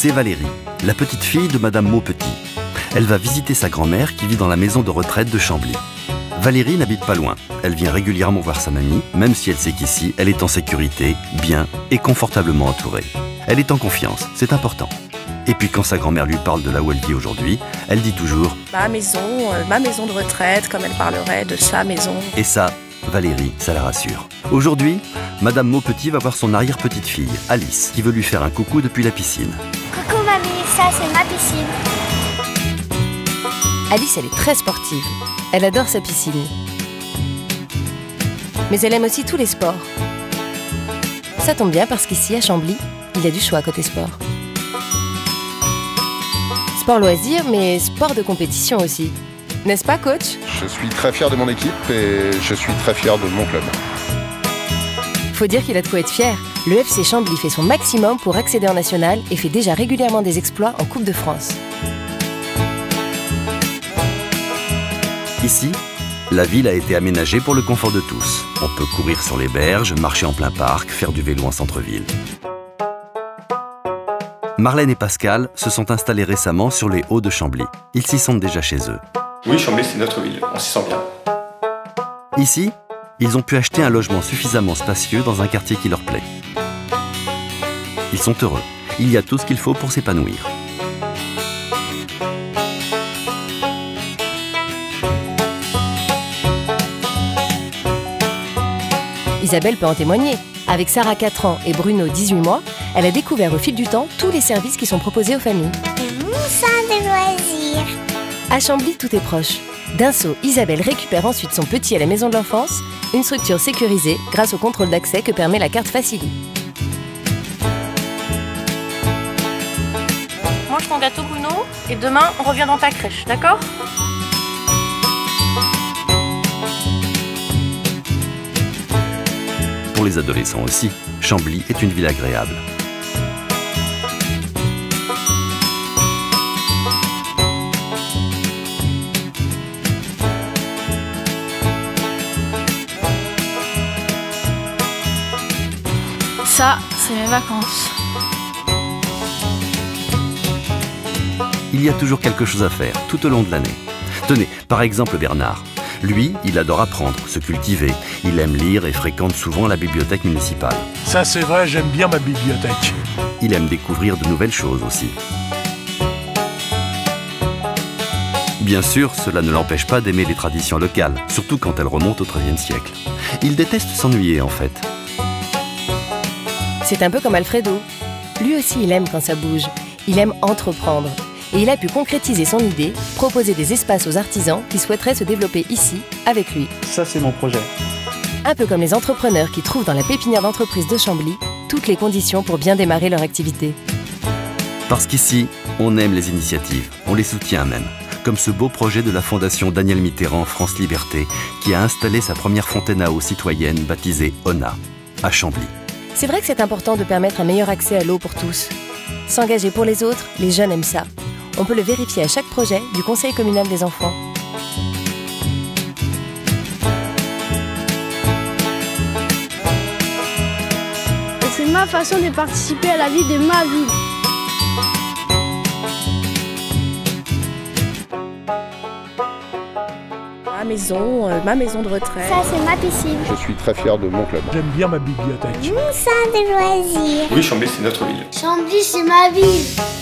C'est Valérie, la petite fille de Madame Maupetit. Elle va visiter sa grand-mère qui vit dans la maison de retraite de Chambly. Valérie n'habite pas loin. Elle vient régulièrement voir sa mamie, même si elle sait qu'ici, elle est en sécurité, bien et confortablement entourée. Elle est en confiance, c'est important. Et puis quand sa grand-mère lui parle de là où elle vit aujourd'hui, elle dit toujours Ma maison, euh, ma maison de retraite, comme elle parlerait de sa maison. Et ça, Valérie, ça la rassure. Aujourd'hui, Madame Maupetit va voir son arrière-petite-fille, Alice, qui veut lui faire un coucou depuis la piscine. Mamie, ça c'est ma piscine. Alice, elle est très sportive. Elle adore sa piscine. Mais elle aime aussi tous les sports. Ça tombe bien parce qu'ici, à Chambly, il y a du choix côté sport. Sport loisir, mais sport de compétition aussi. N'est-ce pas, coach? Je suis très fier de mon équipe et je suis très fier de mon club. Faut dire qu'il a de quoi être fier. Le FC Chambly fait son maximum pour accéder en national et fait déjà régulièrement des exploits en Coupe de France. Ici, la ville a été aménagée pour le confort de tous. On peut courir sur les berges, marcher en plein parc, faire du vélo en centre-ville. Marlène et Pascal se sont installés récemment sur les hauts de Chambly. Ils s'y sentent déjà chez eux. Oui, Chambly, c'est notre ville. On s'y sent bien. Ici, ils ont pu acheter un logement suffisamment spacieux dans un quartier qui leur plaît. Ils sont heureux. Il y a tout ce qu'il faut pour s'épanouir. Isabelle peut en témoigner. Avec Sarah 4 ans et Bruno 18 mois, elle a découvert au fil du temps tous les services qui sont proposés aux familles. Et mon sein de loisirs. À Chambly, tout est proche. D'un saut, Isabelle récupère ensuite son petit à la maison de l'enfance, une structure sécurisée grâce au contrôle d'accès que permet la carte Facili. Mange ton gâteau, Bruno, et demain, on revient dans ta crèche, d'accord? Pour les adolescents aussi, Chambly est une ville agréable. Ça, c'est mes vacances. Il y a toujours quelque chose à faire tout au long de l'année. Tenez, par exemple Bernard. Lui, il adore apprendre, se cultiver. Il aime lire et fréquente souvent la bibliothèque municipale. Ça c'est vrai, j'aime bien ma bibliothèque. Il aime découvrir de nouvelles choses aussi. Bien sûr, cela ne l'empêche pas d'aimer les traditions locales, surtout quand elles remontent au XIIIe siècle. Il déteste s'ennuyer en fait. C'est un peu comme Alfredo. Lui aussi, il aime quand ça bouge. Il aime entreprendre. Et il a pu concrétiser son idée, proposer des espaces aux artisans qui souhaiteraient se développer ici, avec lui. Ça, c'est mon projet. Un peu comme les entrepreneurs qui trouvent dans la pépinière d'entreprise de Chambly toutes les conditions pour bien démarrer leur activité. Parce qu'ici, on aime les initiatives, on les soutient même. Comme ce beau projet de la Fondation Daniel Mitterrand France Liberté, qui a installé sa première fontaine à eau citoyenne baptisée ONA, à Chambly. C'est vrai que c'est important de permettre un meilleur accès à l'eau pour tous. S'engager pour les autres, les jeunes aiment ça. On peut le vérifier à chaque projet du Conseil communal des enfants. C'est ma façon de participer à la vie de ma ville. Maison, euh, ma maison de retraite. Ça c'est ma piscine. Je suis très fier de mon club. J'aime bien ma bibliothèque. Mon sein de loisirs. Oui, Chambly, c'est notre ville. Chambly c'est ma ville.